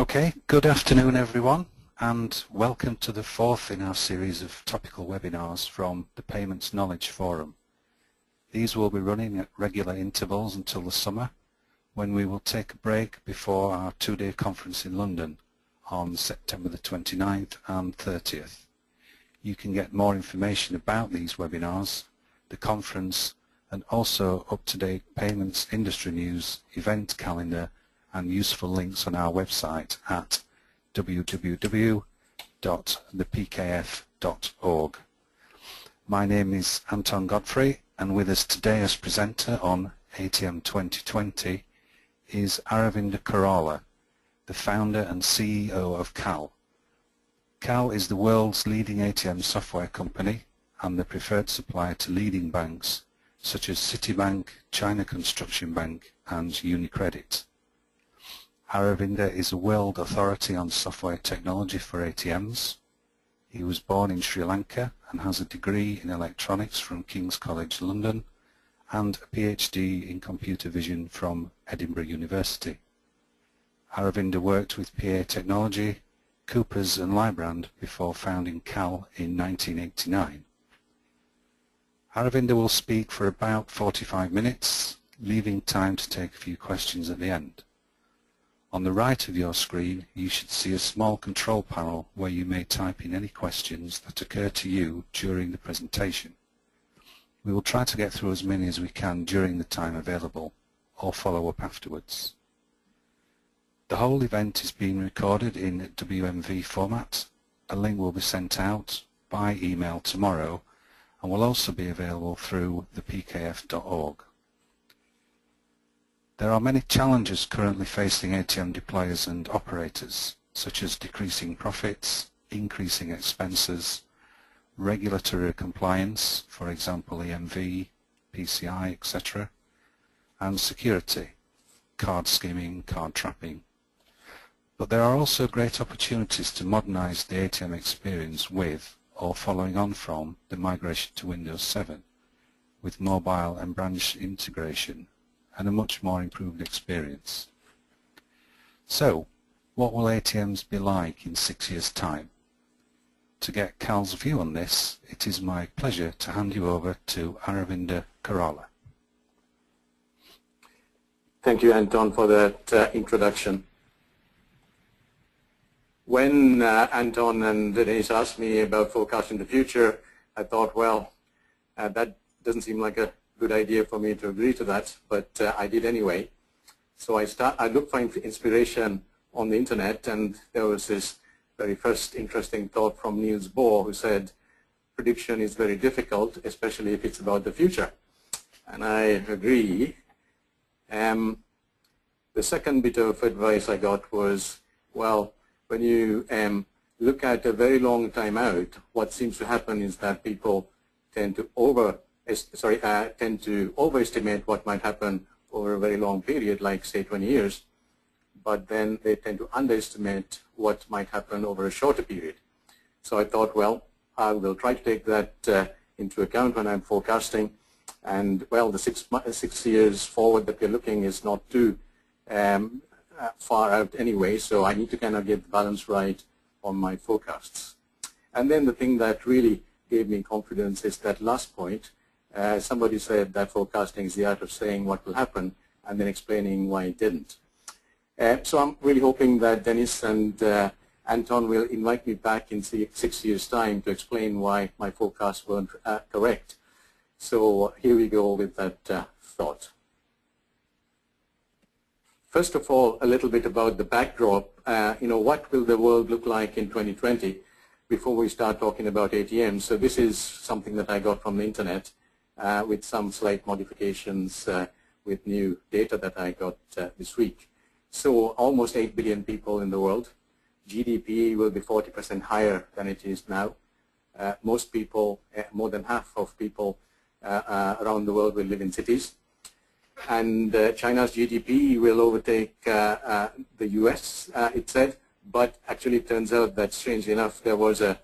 Okay, good afternoon everyone and welcome to the fourth in our series of topical webinars from the Payments Knowledge Forum. These will be running at regular intervals until the summer when we will take a break before our two-day conference in London on September the 29th and 30th. You can get more information about these webinars, the conference and also up-to-date payments industry news, event calendar and useful links on our website at www.thepkf.org. My name is Anton Godfrey and with us today as presenter on ATM 2020 is Aravinda Korala, the founder and CEO of KAL. KAL is the world's leading ATM software company and the preferred supplier to leading banks such as Citibank, China Construction Bank and UniCredit. Aravinda is a world authority on software technology for ATMs. He was born in Sri Lanka and has a degree in electronics from King's College London and a PhD in computer vision from Edinburgh University. Aravinda worked with PA Technology, Coopers and Lybrand before founding KAL in 1989. Aravinda will speak for about 45 minutes, leaving time to take a few questions at the end. On the right of your screen you should see a small control panel where you may type in any questions that occur to you during the presentation. We will try to get through as many as we can during the time available or follow up afterwards. The whole event is being recorded in WMV format. A link will be sent out by email tomorrow and will also be available through thepkf.org. There are many challenges currently facing ATM deployers and operators, such as decreasing profits, increasing expenses, regulatory compliance, for example EMV, PCI, etc., and security, card skimming, card trapping. But there are also great opportunities to modernize the ATM experience with, or following on from, the migration to Windows 7, with mobile and branch integration and a much more improved experience. So, what will ATMs be like in six years' time? To get KAL's view on this, it is my pleasure to hand you over to Aravinda Korala. Thank you, Anton, for that uh, introduction. When uh, Anton and Denise asked me about forecasting the future, I thought, well, uh, that doesn't seem like a good idea for me to agree to that, but uh, I did anyway. So I start. I looked for inspiration on the internet, and there was this very first interesting thought from Niels Bohr, who said, "Prediction is very difficult, especially if it's about the future." And I agree. Um, the second bit of advice I got was, well, when you um, look at a very long time out, what seems to happen is that people tend to over sorry, uh, tend to overestimate what might happen over a very long period, like say 20 years, but then they tend to underestimate what might happen over a shorter period. So I thought, well, I will try to take that uh, into account when I'm forecasting. And well, the six, six years forward that we're looking is not too um, uh, far out anyway, so I need to kind of get the balance right on my forecasts. And then the thing that really gave me confidence is that last point, uh, somebody said that forecasting is the art of saying what will happen and then explaining why it didn't. Uh, so I'm really hoping that Dennis and uh, Anton will invite me back in six years' time to explain why my forecasts weren't uh, correct. So here we go with that uh, thought. First of all, a little bit about the backdrop. Uh, you know, what will the world look like in 2020 before we start talking about ATMs? So this is something that I got from the internet uh, with some slight modifications uh, with new data that I got uh, this week. So almost 8 billion people in the world. GDP will be 40% higher than it is now. Uh, most people, uh, more than half of people uh, around the world will live in cities. And China's GDP will overtake the US, it said, but actually it turns out that strangely enough there was a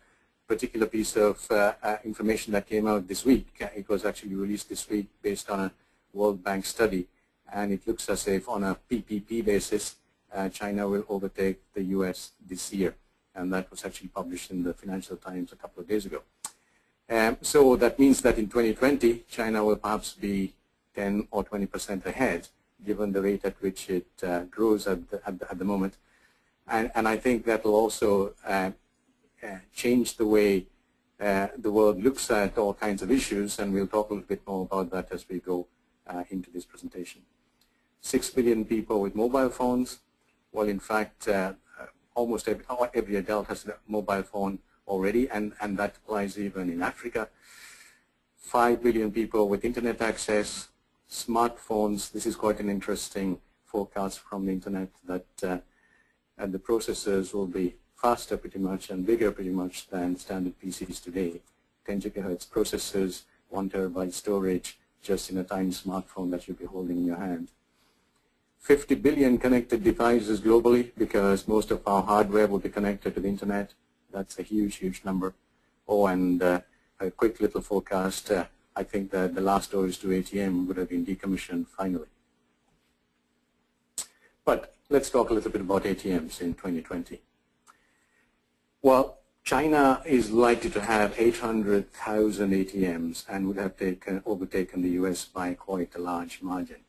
particular piece of uh, uh, information that came out this week. It was actually released this week based on a World Bank study, and it looks as if on a PPP basis, uh, China will overtake the US this year. And that was actually published in the Financial Times a couple of days ago. Um, so that means that in 2020, China will perhaps be 10 or 20% ahead, given the rate at which it uh, grows at the, at the, at the moment. And, and, I think that will also uh, change the way uh, the world looks at all kinds of issues, and we'll talk a little bit more about that as we go uh, into this presentation. Six billion people with mobile phones. Well, in fact, uh, almost every, every adult has a mobile phone already, and, and that applies even in Africa. 5 billion people with internet access, smartphones. This is quite an interesting forecast from the internet that uh, the processors will be faster pretty much and bigger pretty much than standard PCs today. 10 gigahertz processors, 1 terabyte storage, just in a tiny smartphone that you'll be holding in your hand. 50 billion connected devices globally because most of our hardware will be connected to the internet. That's a huge, huge number. Oh, and uh, a quick little forecast. Uh, I think that the last doors to ATM would have been decommissioned finally. But let's talk a little bit about ATMs in 2020. Well, China is likely to have 800,000 ATMs and would have taken, overtaken the US by quite a large margin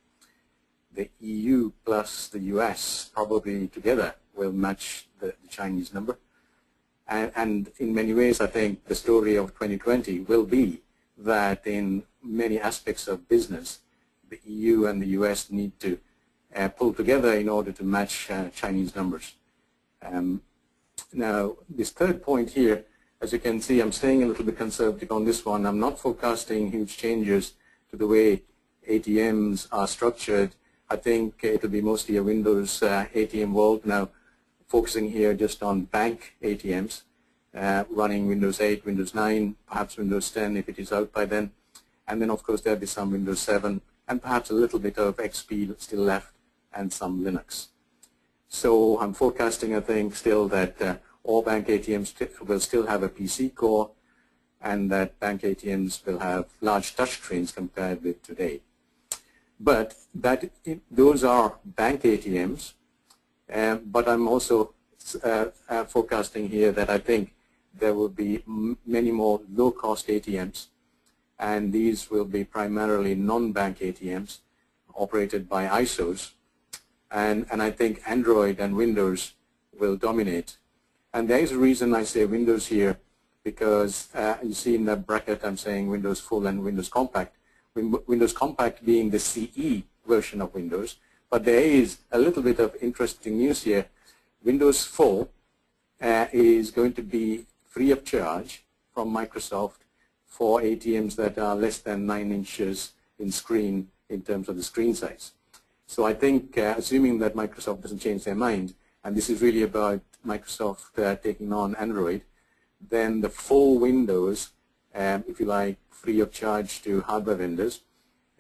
the EU plus the US probably together will match the, the Chinese number. And, and, in many ways, I think the story of 2020 will be that in many aspects of business, the EU and the US need to uh, pull together in order to match uh, Chinese numbers. Um, now, this third point here, as you can see, I'm staying a little bit conservative on this one. I'm not forecasting huge changes to the way ATMs are structured I think it'll be mostly a Windows uh, ATM world now, focusing here just on bank ATMs, uh, running Windows 8, Windows 9, perhaps Windows 10 if it is out by then. And then, of course, there'll be some Windows 7 and perhaps a little bit of XP still left and some Linux. So I'm forecasting, I think, still that uh, all bank ATMs will still have a PC core and that bank ATMs will have large touchscreens compared with today. But that those are bank ATMs. Um, but I'm also uh, uh, forecasting here that I think there will be many more low-cost ATMs, and these will be primarily non-bank ATMs operated by ISOs. And, and I think Android and Windows will dominate. And there is a reason I say Windows here, because uh, you see in that bracket I'm saying Windows Full and Windows Compact. Windows Compact being the CE version of Windows. But there is a little bit of interesting news here. Windows Full uh, is going to be free of charge from Microsoft for ATMs that are less than 9 inches in screen in terms of the screen size. So I think, uh, assuming that Microsoft doesn't change their mind, and this is really about Microsoft uh, taking on Android, then the full Windows, um, if you like, free of charge to hardware vendors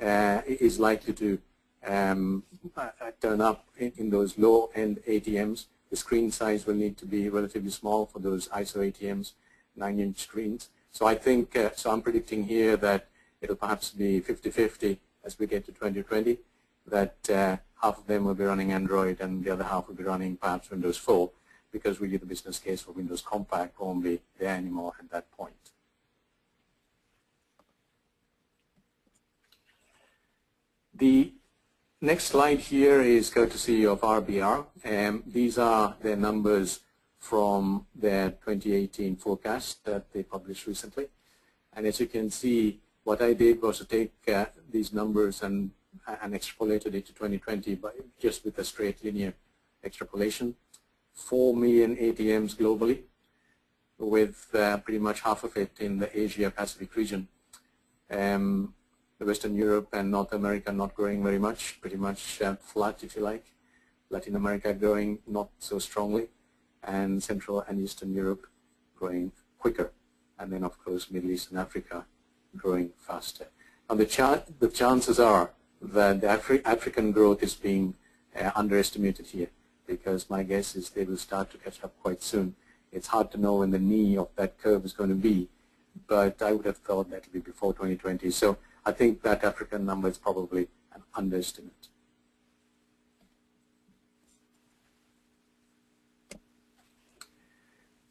uh, is likely to um, uh, turn up in, in those low-end ATMs. The screen size will need to be relatively small for those ISO ATMs, 9-inch screens. So I think, uh, so I'm predicting here that it'll perhaps be 50-50 as we get to 2020, that uh, half of them will be running Android and the other half will be running perhaps Windows Full because really the business case for Windows Compact won't be there anymore at that point. The next slide here is courtesy of RBR. Um, these are their numbers from their 2018 forecast that they published recently. And as you can see, what I did was to take uh, these numbers and, and extrapolated it to 2020 by just with a straight linear extrapolation. 4 million ATMs globally, with uh, pretty much half of it in the Asia-Pacific region. Um, the Western Europe and North America not growing very much, pretty much uh, flat if you like. Latin America growing not so strongly, and Central and Eastern Europe growing quicker. And then of course Middle East and Africa growing faster. And the, cha the chances are that the Afri African growth is being uh, underestimated here because my guess is they will start to catch up quite soon. It's hard to know when the knee of that curve is going to be, but I would have thought that would be before 2020. So I think that African number is probably an underestimate.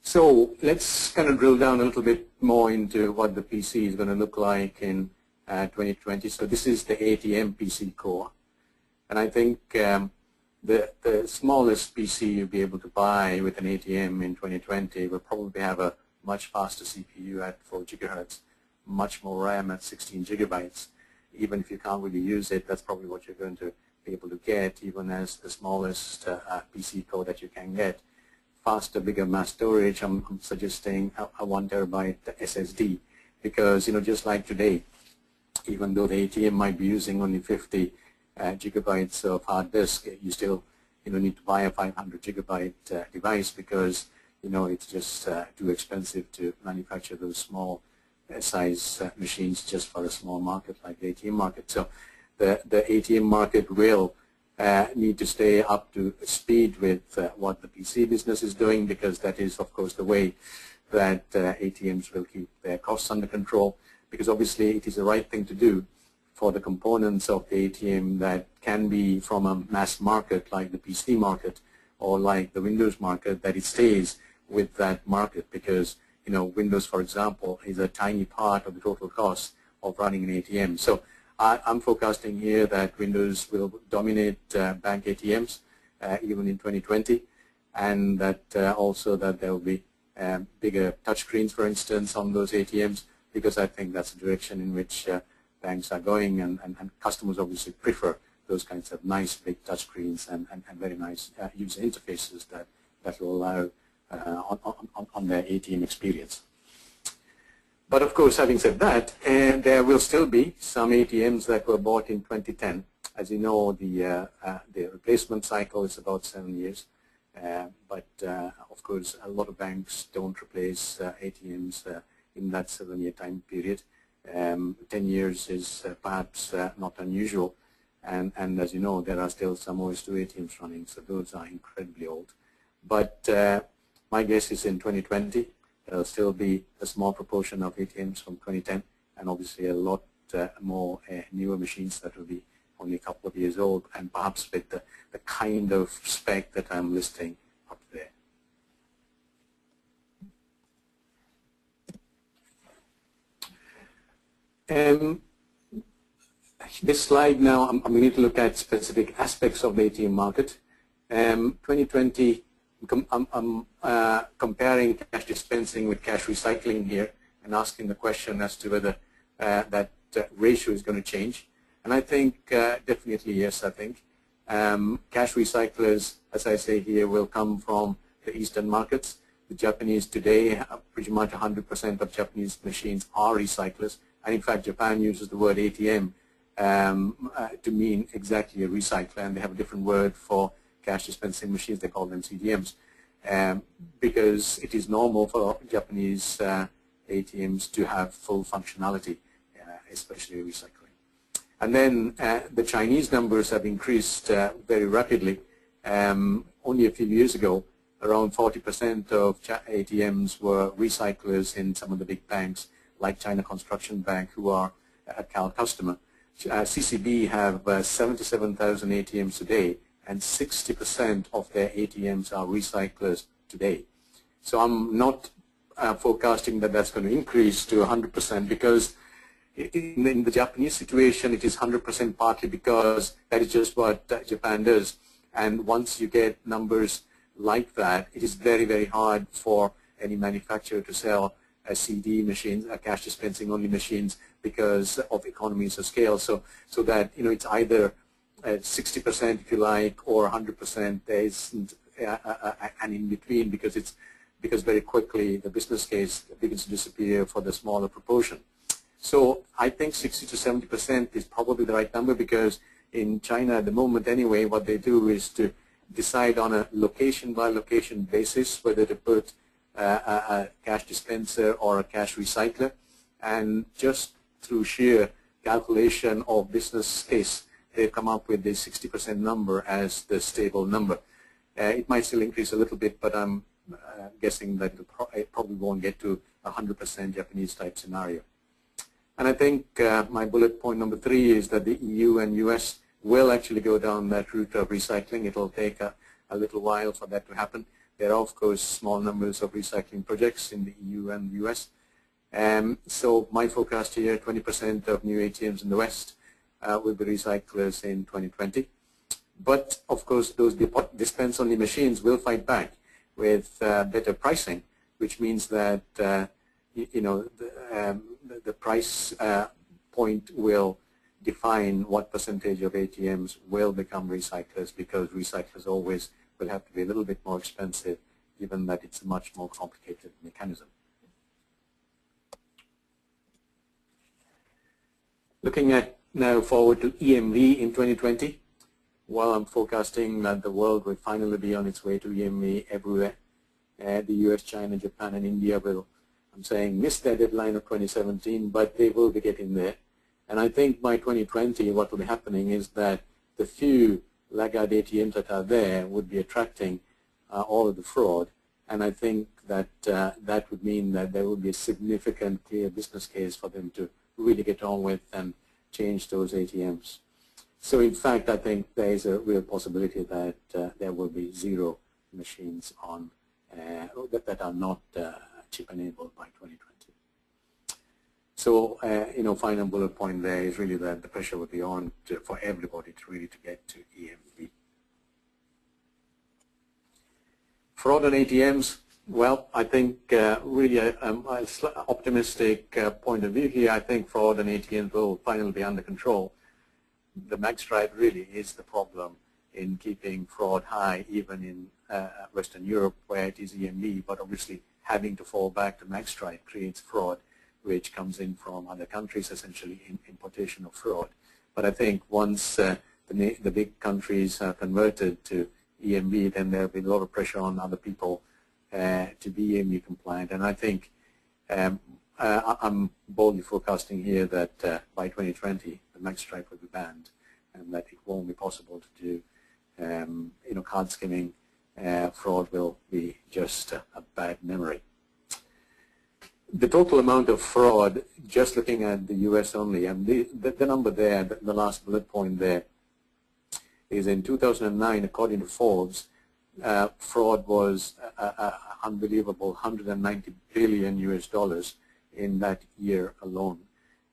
So let's kind of drill down a little bit more into what the PC is going to look like in uh, 2020. So this is the ATM PC core. And I think um, the, the smallest PC you'll be able to buy with an ATM in 2020 will probably have a much faster CPU at 4 gigahertz, much more RAM at 16 gigabytes. Even if you can't really use it, that's probably what you're going to be able to get, even as the smallest uh, uh PC core that you can get. Faster, bigger mass storage, I'm, I'm suggesting a, a 1 terabyte SSD because, you know, just like today, even though the ATM might be using only 50 uh, gigabytes of hard disk, you still you know, need to buy a 500 gigabyte uh, device because you know, it's just uh, too expensive to manufacture those small uh, size uh, machines just for a small market like the ATM market. So the, the ATM market will uh, need to stay up to speed with what the PC business is doing because that is, of course, the way that ATMs will keep their costs under control because obviously it is the right thing to do for the components of the ATM that can be from a mass market like the PC market or like the Windows market that it stays with that market because you know Windows, for example, is a tiny part of the total cost of running an ATM. So I, am forecasting here that Windows will dominate uh, bank ATMs uh, even in 2020, and that uh, also that there will be um, bigger touchscreens, for instance, on those ATMs, because I think that's the direction in which uh, banks are going, and, and, and, customers obviously prefer those kinds of nice big touchscreens and, and, and very nice uh, user interfaces that, that will allow uh, on, on, on their ATM experience. But of course, having said that, uh, there will still be some ATMs that were bought in 2010. As you know, the, uh, uh, the replacement cycle is about seven years. Uh, but uh, of course, a lot of banks don't replace ATMs in that seven-year time period. Um, 10 years is perhaps not unusual. And, and as you know, there are still some OS2 ATMs running, so those are incredibly old. But my guess is in 2020, there'll still be a small proportion of ATMs from 2010 and obviously a lot uh, more uh, newer machines that will be only a couple of years old and perhaps with the, the kind of spec that I'm listing up there. Um, this slide now, I'm, I'm, going to look at specific aspects of the ATM market. Um, 2020 I'm, I'm uh, comparing cash dispensing with cash recycling here and asking the question as to whether uh, that uh, ratio is going to change. And I think uh, definitely yes, I think. Um, cash recyclers, as I say here, will come from the Eastern markets. The Japanese today, uh, pretty much 100% of Japanese machines are recyclers. And in fact, Japan uses the word ATM um, uh, to mean exactly a recycler, and they have a different word for cash dispensing machines, they call them CDMs, um, because it is normal for Japanese uh, ATMs to have full functionality, uh, especially recycling. And then uh, the Chinese numbers have increased uh, very rapidly. Um, only a few years ago, around 40% of ATMs were recyclers in some of the big banks, like China Construction Bank, who are a KAL customer. Uh, CCB have uh, 77,000 ATMs today, and 60% of their ATMs are recyclers today. So I'm not uh, forecasting that that's going to increase to 100% because in, in, the Japanese situation it is 100% partly because that is just what uh, Japan does. And once you get numbers like that, it is very, very hard for any manufacturer to sell a CD machines, a cash dispensing only machines because of economies of scale. So, so that, you know, it's either 60% if you like, or 100%, there isn't an in between because it's because very quickly the business case begins to disappear for the smaller proportion. So I think 60 to 70% is probably the right number because in China at the moment anyway, what they do is to decide on a location by location basis whether to put uh, a, cash dispenser or a cash recycler and just through sheer calculation of business case they've come up with this 60% number as the stable number. Uh, it might still increase a little bit, but I'm uh, guessing that it probably won't get to 100% Japanese type scenario. And I think uh, my bullet point number three is that the EU and US will actually go down that route of recycling. It will take a, a little while for that to happen. There are, of course, small numbers of recycling projects in the EU and the US. Um, so my forecast here, 20% of new ATMs in the West uh, will be recyclers in 2020. But, of course, those dispense-only machines will fight back with uh, better pricing, which means that, uh, you, you, know, the, um, the price uh, point will define what percentage of ATMs will become recyclers because recyclers always will have to be a little bit more expensive given that it's a much more complicated mechanism. Looking at now forward to EMV in 2020, well, I'm forecasting that the world will finally be on its way to EMV everywhere. Uh, the US, China, Japan, and India will, I'm saying, miss their deadline of 2017, but they will be getting there. And I think by 2020, what will be happening is that the few laggard ATMs that are there would be attracting uh, all of the fraud. And I think that uh, that would mean that there would be a significant clear business case for them to really get on with and change those ATMs. So in fact, I think there is a real possibility that uh, there will be zero machines on uh, that, that, are not uh, chip enabled by 2020. So, uh, you know, final bullet point there is really that the pressure will be on to, for everybody to really to get to EMV. Fraud on ATMs, well, I think uh, really um, a, a optimistic uh, point of view here. I think fraud on ATMs will finally be under control. The magstripe really is the problem in keeping fraud high, even in uh, Western Europe where it is EMV, but obviously having to fall back to magstripe creates fraud which comes in from other countries, essentially in importation of fraud. But I think once uh, the, the, big countries are converted to EMV, then there'll be a lot of pressure on other people uh, to be EMV compliant. And I think um, uh, I'm boldly forecasting here that uh, by 2020, the magstripe will be banned and that it won't be possible to do, um, you know, card skimming uh, fraud will be just a bad memory the total amount of fraud, just looking at the U.S. only, and the, the, the number there, the, the, last bullet point there, is in 2009, according to Forbes, uh, fraud was uh, uh, unbelievable, 190 billion U.S. dollars in that year alone.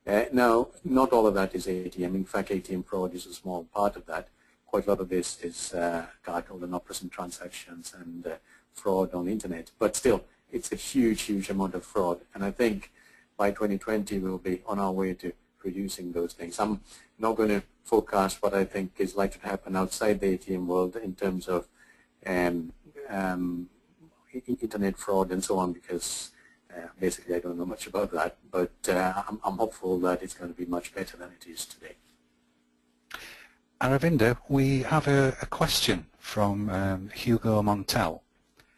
Uh, now, not all of that is ATM. In fact, ATM fraud is a small part of that. Quite a lot of this is uh, card holder not present transactions and uh, fraud on the internet. But still, it's a huge, huge amount of fraud. And I think by 2020 we'll be on our way to reducing those things. I'm not going to forecast what I think is likely to happen outside the ATM world in terms of um, um, internet fraud and so on because uh, basically I don't know much about that. But uh, I'm, I'm, hopeful that it's going to be much better than it is today. Aravinda, we have a, a question from um, Hugo Montel.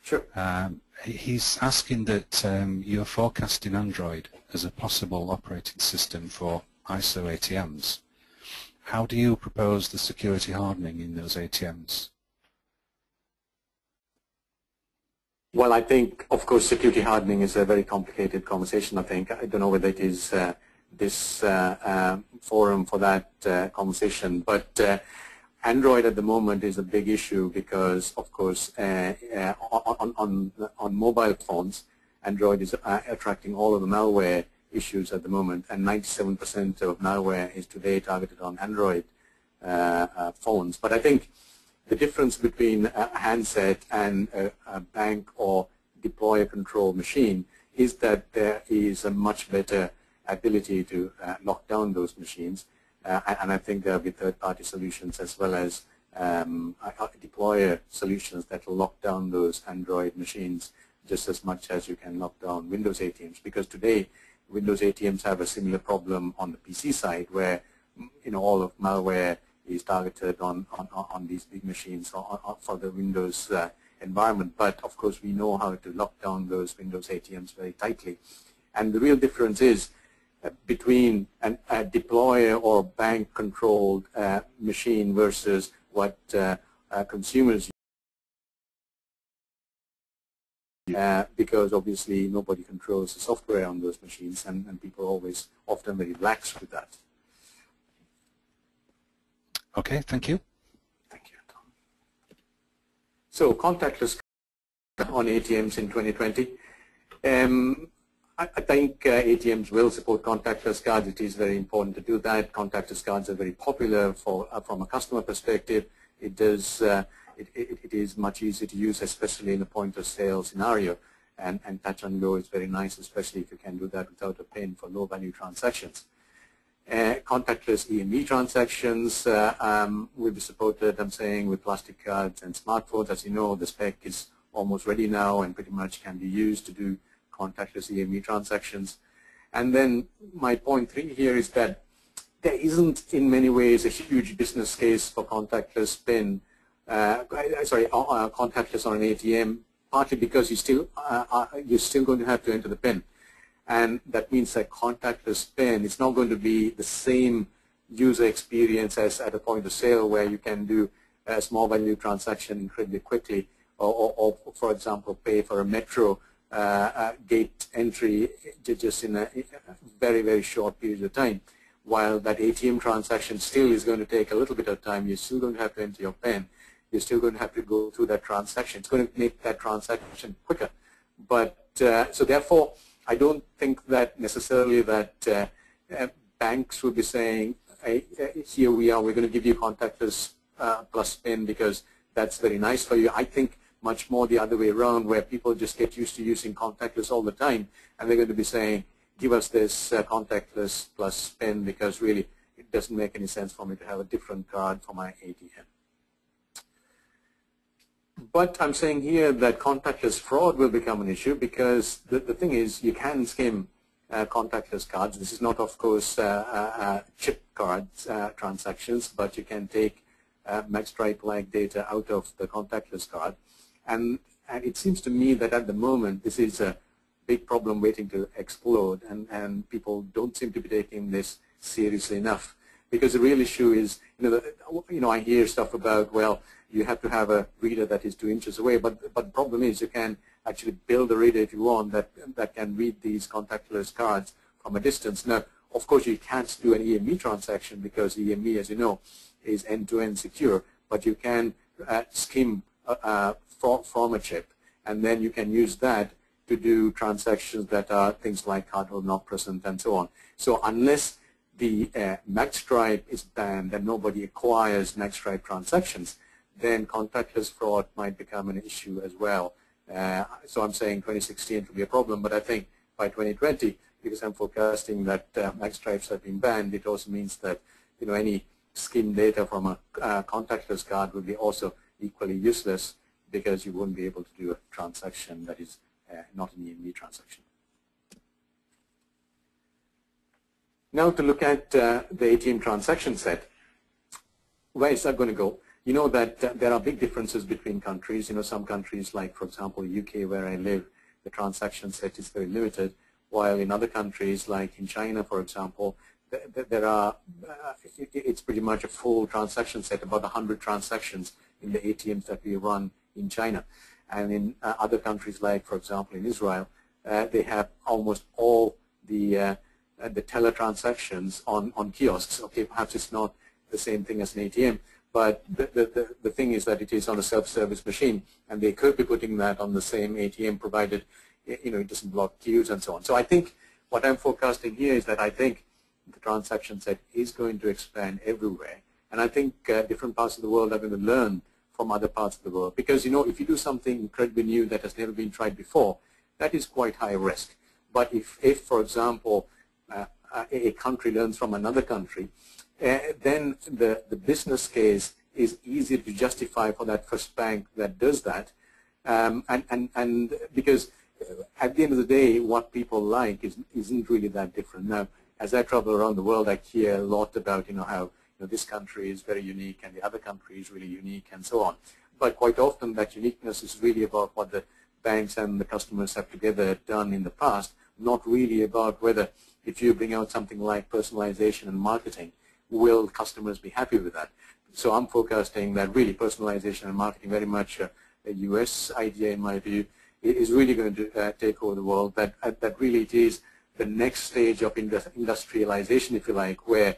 Sure. Um, he's asking that um, you're forecasting Android as a possible operating system for ISO ATMs. How do you propose the security hardening in those ATMs? Well, I think, of course, security hardening is a very complicated conversation, I think. I don't know whether it is uh, this uh, uh, forum for that uh, conversation, but uh, Android at the moment is a big issue because, of course, uh, uh, on, on, on mobile phones, Android is uh, attracting all of the malware issues at the moment, and 97% of malware is today targeted on Android uh, uh, phones. But I think the difference between a handset and a, a bank or deployer control machine is that there is a much better ability to uh, lock down those machines and I think there will be third-party solutions as well as um, deployer solutions that will lock down those Android machines just as much as you can lock down Windows ATMs. Because today, Windows ATMs have a similar problem on the PC side where you know all of malware is targeted on, on, on these big machines on, on, for the Windows uh, environment. But of course, we know how to lock down those Windows ATMs very tightly. And the real difference is between an, a deployer or bank-controlled uh, machine versus what uh, uh, consumers use. Uh, because obviously nobody controls the software on those machines and, and people are always often very lax with that. Okay, thank you. Thank you, Tom. So contactless on ATMs in 2020. Um, I, I, think uh, ATMs will support contactless cards. It is very important to do that. Contactless cards are very popular for uh, from a customer perspective. It does. Uh, it, it, it is much easier to use, especially in a point of sale scenario. And, and touch and go is very nice, especially if you can do that without a PIN for low value transactions. Uh, contactless EMV transactions uh, um, will be supported, I'm saying, with plastic cards and smartphones. As you know, the spec is almost ready now and pretty much can be used to do contactless EMV transactions. And then my point three here is that there isn't in many ways a huge business case for contactless PIN, uh, sorry, uh, uh contactless on an ATM, partly because you still, uh, uh, you're still going to have to enter the PIN. And that means that contactless PIN is not going to be the same user experience as at a point of sale where you can do a small value transaction incredibly quickly or, or, or for example, pay for a metro gate entry just in a, very, very short period of time. While that ATM transaction still is going to take a little bit of time, you're still going to have to enter your PIN. You're still going to have to go through that transaction. It's going to make that transaction quicker. But uh, so therefore, I don't think that necessarily that uh, uh, banks would be saying, hey, here we are, we're going to give you contactless uh, plus PIN because that's very nice for you. I think much more the other way around where people just get used to using contactless all the time and they're going to be saying, give us this uh, contactless plus PIN because really it doesn't make any sense for me to have a different card for my ATM. But I'm saying here that contactless fraud will become an issue because the, the thing is you can skim uh, contactless cards. This is not, of course, uh, uh, uh chip cards uh, transactions, but you can take magstripe-like data out of the contactless card and, and it seems to me that at the moment this is a big problem waiting to explode and, and people don't seem to be taking this seriously enough. Because the real issue is, you know, the, you know, I hear stuff about, well, you have to have a reader that is two inches away, but, but the problem is you can actually build a reader if you want that, that can read these contactless cards from a distance. Now, of course, you can't do an EMV transaction because EMV, as you know, is end-to-end -end secure, but you can uh, skim uh, uh from a chip, and then you can use that to do transactions that are things like hold not present and so on. So unless the uh, is banned and nobody acquires magstripe transactions, then contactless fraud might become an issue as well. Uh, so I'm saying 2016 will be a problem, but I think by 2020, because I'm forecasting that uh, have been banned, it also means that you know any skim data from a uh, contactless card will be also equally useless because you won't be able to do a transaction that is uh, not an EMV transaction. Now to look at uh, the ATM transaction set, where is that going to go? You know that uh, there are big differences between countries. You know, some countries like, for example, UK where I live, the transaction set is very limited, while in other countries like in China, for example, there are, uh, it's pretty much a full transaction set, about 100 transactions in the ATMs that we run in China. And in uh, other countries like, for example, in Israel, uh, they have almost all the uh, the teller transactions on, on kiosks. Okay, perhaps it's not the same thing as an ATM, but the, the, the thing is that it is on a self-service machine, and they could be putting that on the same ATM provided you know, it doesn't block queues and so on. So I think what I'm forecasting here is that I think the transaction set is going to expand everywhere, and I think uh, different parts of the world are going to learn from other parts of the world. Because, you know, if you do something incredibly new that has never been tried before, that is quite high risk. But if, if for example, uh, a country learns from another country, uh, then the, the business case is easier to justify for that first bank that does that. Um, and, and, and because at the end of the day, what people like is, isn't really that different. Now, as I travel around the world, I hear a lot about, you know, how know, this country is very unique and the other country is really unique and so on. But quite often that uniqueness is really about what the banks and the customers have together done in the past, not really about whether if you bring out something like personalization and marketing, will customers be happy with that? So I'm forecasting that really personalization and marketing very much a US idea in my view is really going to uh, take over the world, that, that really it is the next stage of industrialization, if you like, where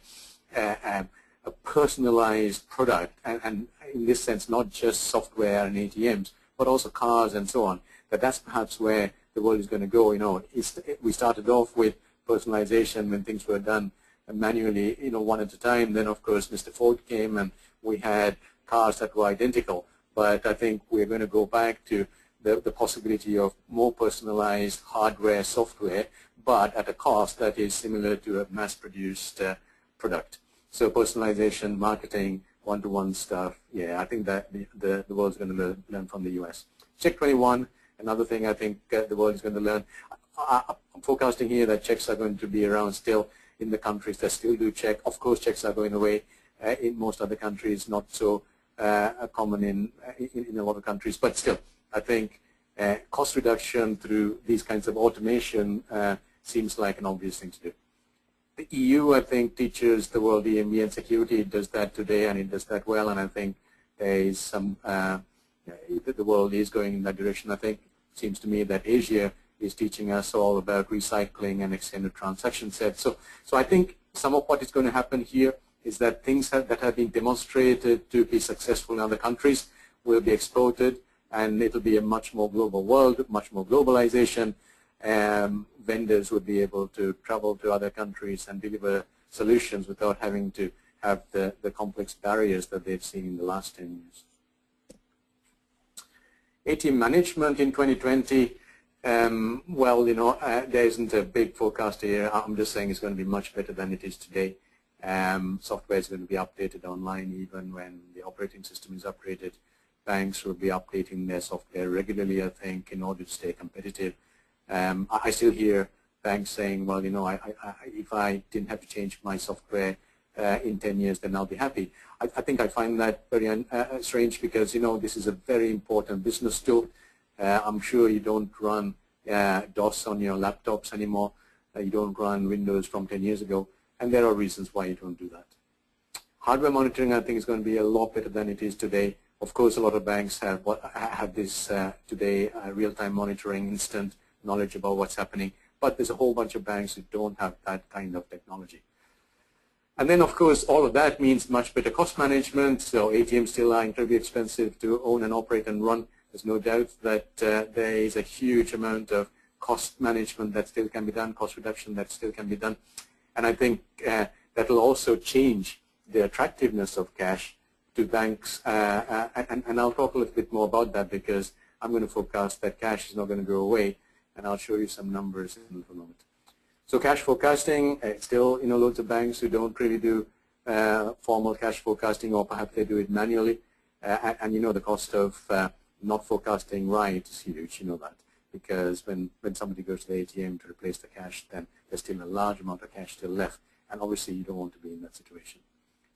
uh, um, a personalized product, and, and, in this sense, not just software and ATMs, but also cars and so on, that that's perhaps where the world is going to go. You know, we started off with personalization when things were done manually, you know, one at a time. Then, of course, Mr. Ford came and we had cars that were identical. But I think we're going to go back to the, the possibility of more personalized hardware, software, but at a cost that is similar to a mass-produced uh, product. So personalization, marketing, one-to-one -one stuff, yeah, I think that the, the, the world's going to learn, from the U.S. Check 21, another thing I think uh, the world is going to learn. I, I'm forecasting here that checks are going to be around still in the countries that still do check. Of course, checks are going away uh, in most other countries, not so uh, common in, in, in a lot of countries, but still, I think uh, cost reduction through these kinds of automation seems like an obvious thing to do. The EU, I think, teaches the world EMV and security. It does that today, and it does that well. And I think there is some, uh, the world is going in that direction. I think it seems to me that Asia is teaching us all about recycling and extended transaction sets. So, so I think some of what is going to happen here is that things have, that have been demonstrated to be successful in other countries will be exported, and it'll be a much more global world, much more globalization, um, vendors would be able to travel to other countries and deliver solutions without having to have the, the complex barriers that they've seen in the last 10 years. ATM management in 2020, um, well, you know, uh, there isn't a big forecast here. I'm just saying it's going to be much better than it is today. Um, software is going to be updated online even when the operating system is upgraded. Banks will be updating their software regularly, I think, in order to stay competitive. Um, I still hear banks saying, well, you know, I, I, if I didn't have to change my software uh, in 10 years, then I'll be happy. I, I think I find that very uh, uh, strange because, you know, this is a very important business tool. Uh, I'm sure you don't run uh, DOS on your laptops anymore. Uh, you don't run Windows from 10 years ago. And there are reasons why you don't do that. Hardware monitoring, I think, is going to be a lot better than it is today. Of course, a lot of banks have, have this today, real-time monitoring, instant knowledge about what's happening. But there's a whole bunch of banks who don't have that kind of technology. And then, of course, all of that means much better cost management. So ATMs still are incredibly expensive to own and operate and run. There's no doubt that uh, there is a huge amount of cost management that still can be done, cost reduction that still can be done. And I think uh, that will also change the attractiveness of cash to banks. Uh, uh and, and I'll talk a little bit more about that because I'm going to forecast that cash is not going to go away and I'll show you some numbers in a moment. So cash forecasting, uh, still, you know, loads of banks who don't really do uh, formal cash forecasting or perhaps they do it manually. Uh, and, and, you know the cost of uh, not forecasting right is huge, you know that. Because when, when somebody goes to the ATM to replace the cash, then there's still a large amount of cash still left. And obviously you don't want to be in that situation.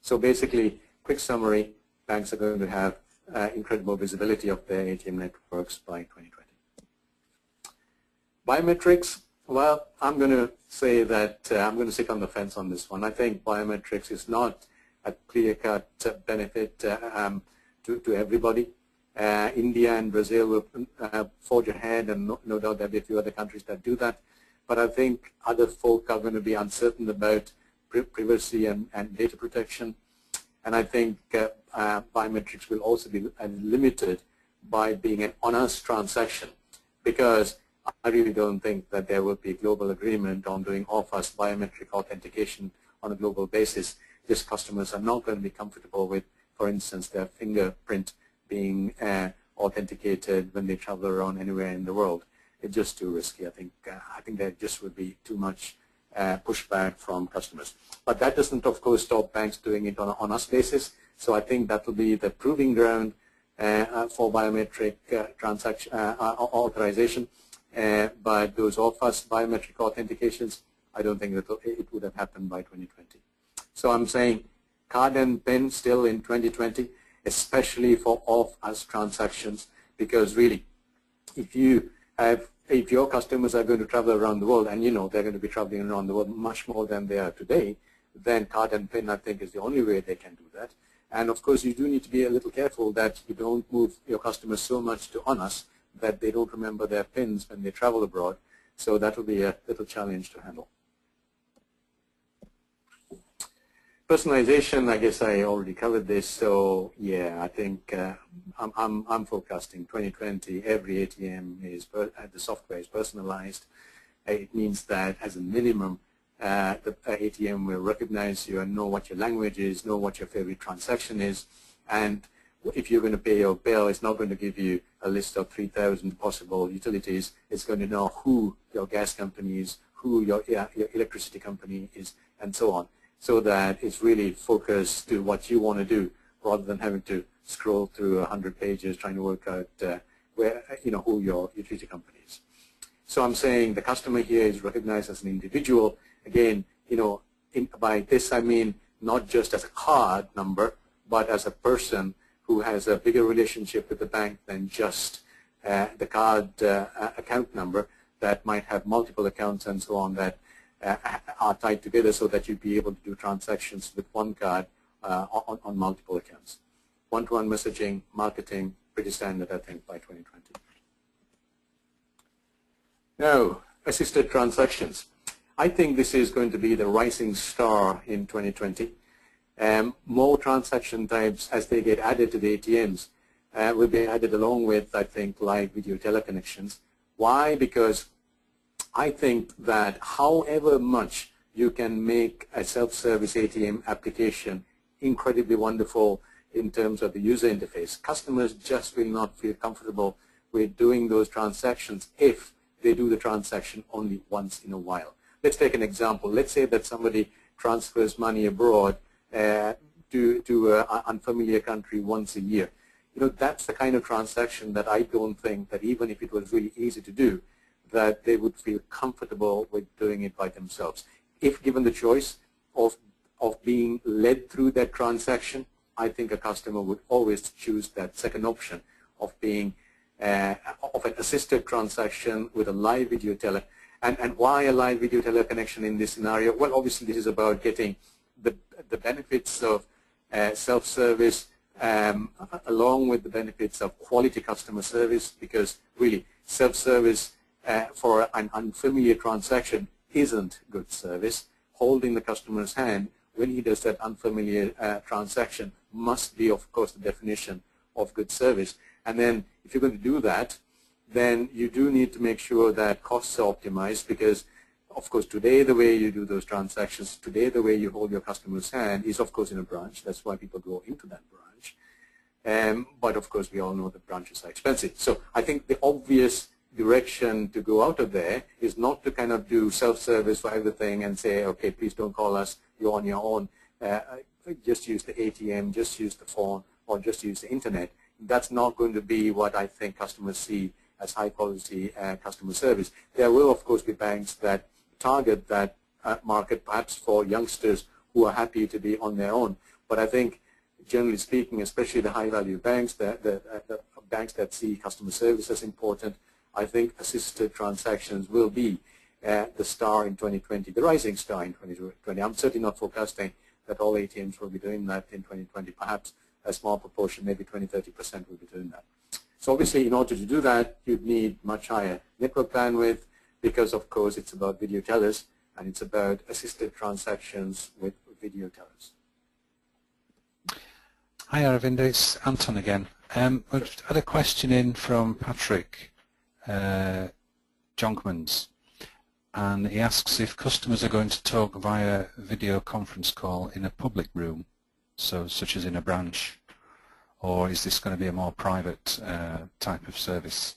So basically, quick summary, banks are going to have uh, incredible visibility of their ATM networks by 2020. Biometrics, well, I'm going to say that uh, I'm going to sit on the fence on this one. I think biometrics is not a clear-cut benefit uh, um, to, to everybody. Uh, India and Brazil will uh, forge ahead, and no, no, doubt there'll be a few other countries that do that. But I think other folk are going to be uncertain about privacy and, and data protection. And I think uh, uh, biometrics will also be limited by being an on-us transaction because I really don't think that there will be global agreement on doing off-us biometric authentication on a global basis. Just customers are not going to be comfortable with, for instance, their fingerprint being uh, authenticated when they travel around anywhere in the world. It's just too risky. I think uh, I think there just would be too much uh, pushback from customers. But that doesn't, of course, stop banks doing it on a on us basis. So I think that will be the proving ground uh, uh, for biometric uh, transaction authorization. Uh, but those off-us biometric authentications, I don't think that it would have happened by 2020. So I'm saying card and PIN still in 2020, especially for off-us transactions, because really, if you have, if your customers are going to travel around the world, and you know they're going to be traveling around the world much more than they are today, then card and PIN, I think, is the only way they can do that. And of course, you do need to be a little careful that you don't move your customers so much to on us that they don't remember their pins when they travel abroad. So that will be a little challenge to handle. Personalization, I guess I already covered this, so yeah, I think uh, I'm, I'm, I'm, forecasting 2020, every ATM is, per, uh, the software is personalized. Uh, it means that as a minimum, uh, the uh, ATM will recognize you and know what your language is, know what your favorite transaction is, and if you're going to pay your bill, it's not going to give you a list of 3,000 possible utilities. It's going to know who your gas company is, who your, your electricity company is, and so on so that it's really focused to what you want to do rather than having to scroll through 100 pages trying to work out uh, where, you know, who your utility company is. So I'm saying the customer here is recognized as an individual. Again, you know, in, by this I mean not just as a card number, but as a person who has a bigger relationship with the bank than just uh, the card uh, account number that might have multiple accounts and so on that uh, are tied together so that you'd be able to do transactions with one card uh, on, on, multiple accounts. One-to-one -one messaging, marketing, pretty standard, I think, by 2020. Now, assisted transactions. I think this is going to be the rising star in 2020. Um, more transaction types as they get added to the ATMs uh, will be added along with, I think, live video teleconnections. Why? Because I think that however much you can make a self-service ATM application incredibly wonderful in terms of the user interface, customers just will not feel comfortable with doing those transactions if they do the transaction only once in a while. Let's take an example. Let's say that somebody transfers money abroad uh, to, to an unfamiliar country once a year. You know, that's the kind of transaction that I don't think that even if it was really easy to do, that they would feel comfortable with doing it by themselves. If given the choice of, of being led through that transaction, I think a customer would always choose that second option of being uh, of an assisted transaction with a live video teller. And, and why a live video teller connection in this scenario? Well, obviously this is about getting the, the benefits of uh, self-service um, along with the benefits of quality customer service because really self-service uh, for an unfamiliar transaction isn't good service. Holding the customer's hand when he does that unfamiliar uh, transaction must be, of course, the definition of good service. And then if you're going to do that, then you do need to make sure that costs are optimized because, of course, today the way you do those transactions, today the way you hold your customer's hand is, of course, in a branch. That's why people go into that branch. Um, but, of course, we all know that branches are expensive. So I think the obvious direction to go out of there is not to kind of do self-service for everything and say, okay, please don't call us, you're on your own. Uh, just use the ATM, just use the phone, or just use the internet. That's not going to be what I think customers see as high quality uh, customer service. There will, of course, be banks that target that uh, market, perhaps for youngsters who are happy to be on their own. But I think, generally speaking, especially the high-value banks, the, the, the banks that see customer service as important, I think assisted transactions will be uh, the star in 2020, the rising star in 2020. I'm certainly not forecasting that all ATMs will be doing that in 2020. Perhaps a small proportion, maybe 20, 30% will be doing that. So obviously, in order to do that, you'd need much higher network bandwidth because, of course, it's about video tellers and it's about assisted transactions with video tellers. Hi, Aravinda. It's Anton again. Um, we've had a question in from Patrick uh, Jonkmans and he asks if customers are going to talk via video conference call in a public room, so such as in a branch, or is this going to be a more private uh, type of service?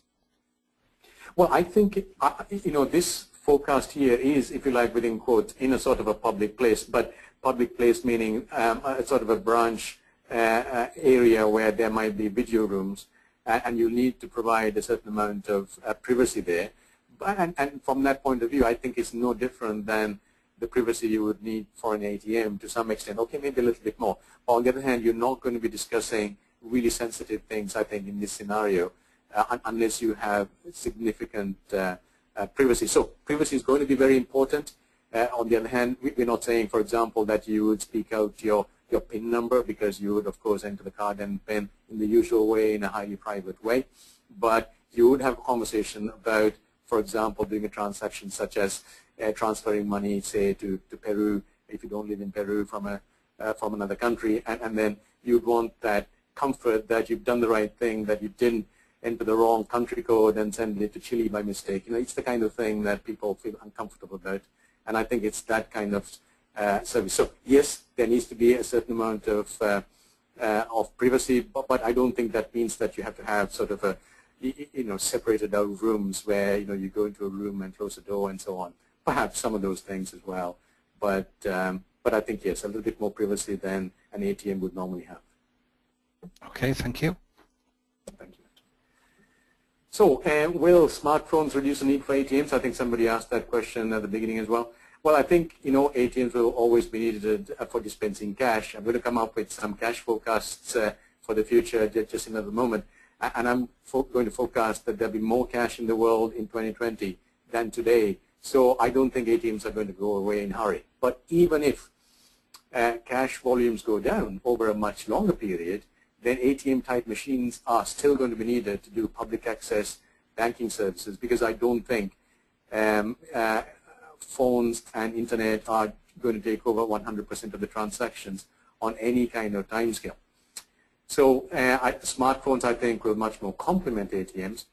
Well, I think, uh, you know, this forecast here is, if you like, within quotes, in a sort of a public place, but public place meaning um, a sort of a branch uh, uh area where there might be video rooms and you need to provide a certain amount of uh, privacy there. And, and, from that point of view, I think it's no different than the privacy you would need for an ATM to some extent. Okay, maybe a little bit more. But on the other hand, you're not going to be discussing really sensitive things, I think, in this scenario, uh, unless you have significant uh, uh, privacy. So privacy is going to be very important. Uh, on the other hand, we're not saying, for example, that you would speak out your your PIN number because you would, of course, enter the card and PIN in the usual way, in a highly private way. But you would have a conversation about, for example, doing a transaction such as transferring money, say, to, to Peru, if you don't live in Peru, from a, uh, from another country, and, and then you'd want that comfort that you've done the right thing, that you didn't enter the wrong country code and send it to Chile by mistake. You know, it's the kind of thing that people feel uncomfortable about, and I think it's that kind of uh, service. So yes, there needs to be a certain amount of uh, uh, of privacy, but, but, I don't think that means that you have to have sort of a you know separated out rooms where you know you go into a room and close the door and so on. Perhaps some of those things as well, but um, but I think yes, a little bit more privacy than an ATM would normally have. Okay, thank you. So, uh, will smartphones reduce the need for ATMs? I think somebody asked that question at the beginning as well. Well, I think, you know, ATMs will always be needed uh, for dispensing cash. I'm going to come up with some cash forecasts uh, for the future just in another moment. And I'm going to forecast that there'll be more cash in the world in 2020 than today. So I don't think ATMs are going to go away in a hurry. But even if uh, cash volumes go down over a much longer period, then ATM-type machines are still going to be needed to do public access banking services because I don't think um, uh, phones and internet are going to take over 100% of the transactions on any kind of time scale. So uh, I, smartphones, I think, will much more complement ATMs.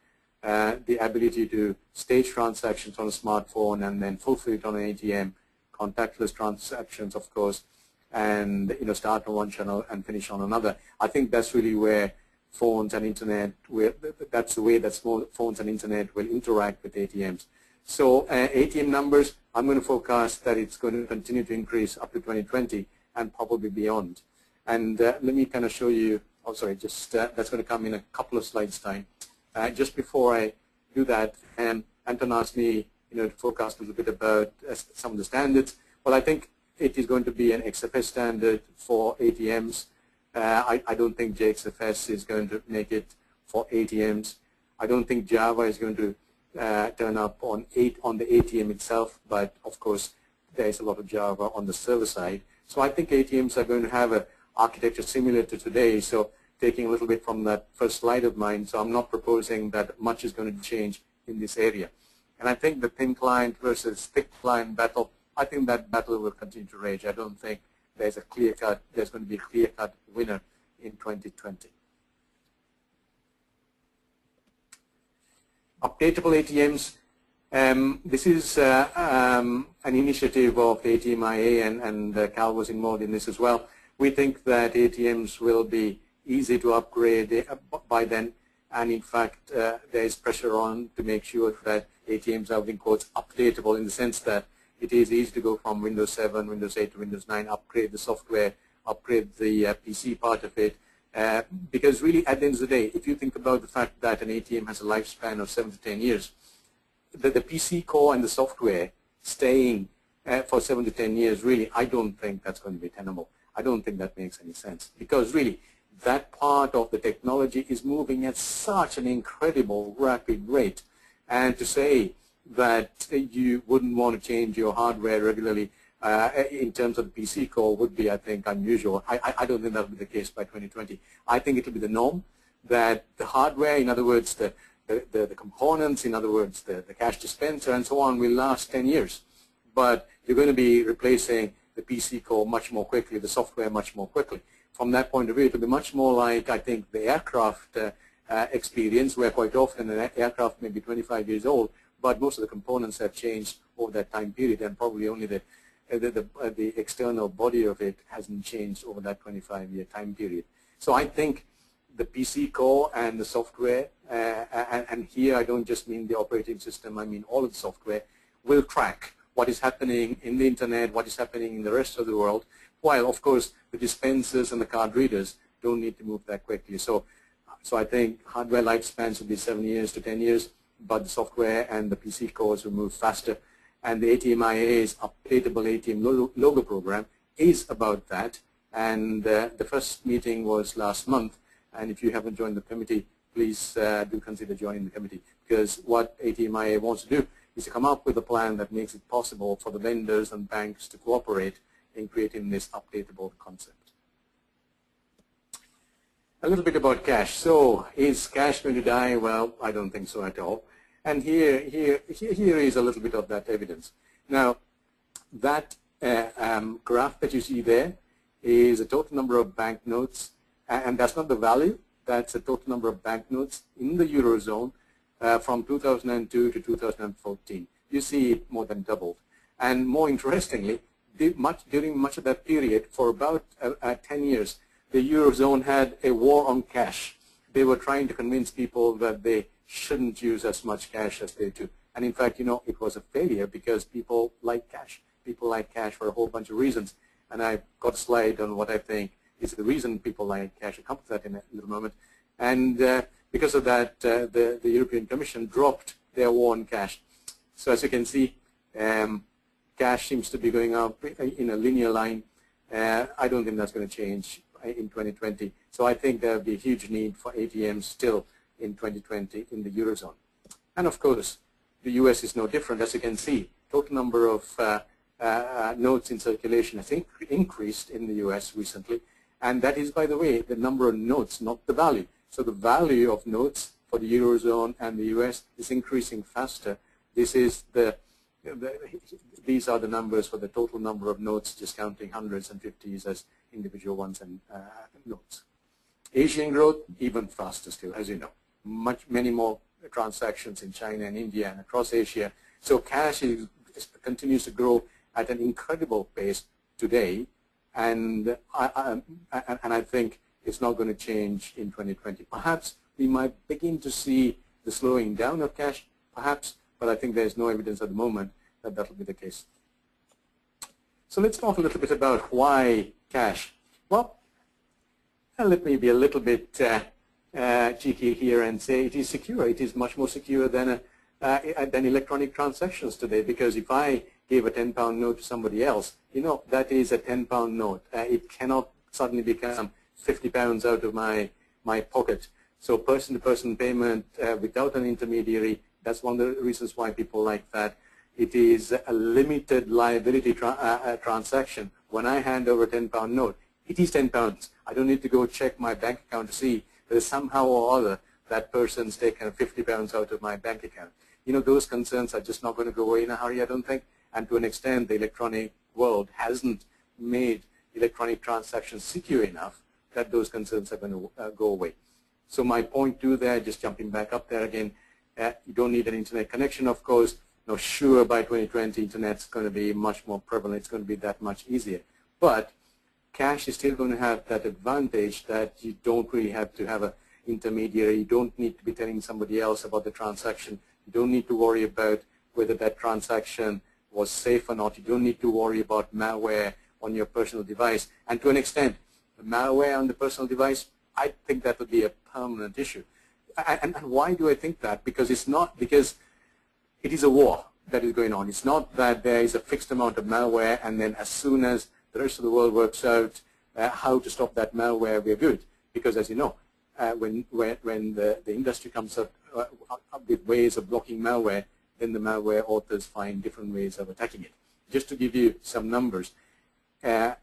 Uh, the ability to stage transactions on a smartphone and then fulfill it on an ATM, contactless transactions, of course, and you know start on one channel and finish on another. I think that's really where phones and internet, where that's the way that small phones and internet will interact with ATMs. So uh, ATM numbers, I'm going to forecast that it's going to continue to increase up to 2020 and probably beyond. And uh, let me kind of show you, oh sorry, just uh, that's going to come in a couple of slides time. Uh, just before I do that, um, Anton asked me you know, to forecast a little bit about uh, some of the standards. Well, I think it is going to be an XFS standard for ATMs. Uh, I, I, don't think JXFS is going to make it for ATMs. I don't think Java is going to uh, turn up on, eight, on the ATM itself, but of course there is a lot of Java on the server side. So I think ATMs are going to have an architecture similar to today. So taking a little bit from that first slide of mine, so I'm not proposing that much is going to change in this area. And I think the thin client versus thick client battle I think that battle will continue to rage. I don't think there's a clear cut, there's going to be a clear cut winner in 2020. Updatable ATMs. Um, this is uh, um, an initiative of ATMIA and, and uh, KAL was involved in this as well. We think that ATMs will be easy to upgrade uh, by then and in fact uh, there is pressure on to make sure that ATMs are in quotes updatable in the sense that it is easy to go from Windows 7, Windows 8 to Windows 9, upgrade the software, upgrade the uh, PC part of it. Uh, because really, at the end of the day, if you think about the fact that an ATM has a lifespan of 7 to 10 years, the, the PC core and the software staying uh, for 7 to 10 years, really, I don't think that's going to be tenable. I don't think that makes any sense. Because really, that part of the technology is moving at such an incredible rapid rate. And to say that you wouldn't want to change your hardware regularly uh, in terms of the PC core would be, I think, unusual. I, I don't think that will be the case by 2020. I think it will be the norm that the hardware, in other words, the, the, the, the components, in other words, the, the cash dispenser and so on will last 10 years. But you're going to be replacing the PC core much more quickly, the software much more quickly. From that point of view, it will be much more like, I think, the aircraft uh, uh, experience, where quite often an aircraft may be 25 years old, but most of the components have changed over that time period, and probably only the uh, the, the, uh, the external body of it hasn't changed over that 25-year time period. So I think the PC core and the software, uh, and, and, here I don't just mean the operating system, I mean all of the software, will track what is happening in the internet, what is happening in the rest of the world, while of course the dispensers and the card readers don't need to move that quickly. So, so I think hardware lifespans will be seven years to 10 years, but the software and the PC cores will move faster. And the ATMIA's updatable ATM logo program is about that. And uh, the first meeting was last month. And if you haven't joined the committee, please uh, do consider joining the committee. Because what ATMIA wants to do is to come up with a plan that makes it possible for the vendors and banks to cooperate in creating this updatable concept. A little bit about cash. So is cash going to die? Well, I don't think so at all. And here, here, here is a little bit of that evidence. Now, that uh, um, graph that you see there is a total number of banknotes, and that's not the value, that's the total number of banknotes in the Eurozone uh, from 2002 to 2014. You see it more than doubled. And more interestingly, much, during much of that period, for about uh, uh, 10 years, the Eurozone had a war on cash. They were trying to convince people that they shouldn't use as much cash as they do. And in fact, you know, it was a failure because people like cash. People like cash for a whole bunch of reasons. And I've got a slide on what I think is the reason people like cash. I'll come to that in a little moment. And uh, because of that, uh, the, the European Commission dropped their war on cash. So as you can see, um, cash seems to be going up in a linear line. Uh, I don't think that's going to change in 2020. So I think there will be a huge need for ATMs still in 2020 in the Eurozone. And of course, the US is no different. As you can see, total number of uh, uh, notes in circulation has inc increased in the US recently. And that is, by the way, the number of notes, not the value. So the value of notes for the Eurozone and the US is increasing faster. This is the, the these are the numbers for the total number of notes, just counting hundreds and fifties as individual ones and uh. Asian growth, even faster still, as you know. Much, many more transactions in China and India and across Asia. So cash is, continues to grow at an incredible pace today, and I, I, and I think it's not going to change in 2020. Perhaps we might begin to see the slowing down of cash, perhaps, but I think there's no evidence at the moment that that will be the case. So let's talk a little bit about why cash. Well, let me be a little bit uh, uh, cheeky here and say it is secure. It is much more secure than, a, uh, than electronic transactions today because if I gave a 10 pound note to somebody else, you know, that is a 10 pound note. Uh, it cannot suddenly become 50 pounds out of my, my pocket. So person-to-person -person payment uh, without an intermediary, that's one of the reasons why people like that. It is a limited liability tra uh, uh, transaction. When I hand over a 10 pound note, it is 10 pounds. I don't need to go check my bank account to see that somehow or other that person's taken 50 pounds out of my bank account. You know, those concerns are just not going to go away in a hurry, I don't think. And to an extent, the electronic world hasn't made electronic transactions secure enough that those concerns are going to uh, go away. So my point point two there, just jumping back up there again, uh, you don't need an internet connection, of course know, sure by 2020 internet's going to be much more prevalent, it's going to be that much easier. But cash is still going to have that advantage that you don't really have to have an intermediary. You don't need to be telling somebody else about the transaction. You don't need to worry about whether that transaction was safe or not. You don't need to worry about malware on your personal device. And to an extent, malware on the personal device, I think that would be a permanent issue. And, and why do I think that? Because it's not because it is a war that is going on. It's not that there is a fixed amount of malware and then as soon as the rest of the world works out uh, how to stop that malware, we're good. Because as you know, uh, when, when, when the, the industry comes up, uh, up with ways of blocking malware, then the malware authors find different ways of attacking it. Just to give you some numbers, uh,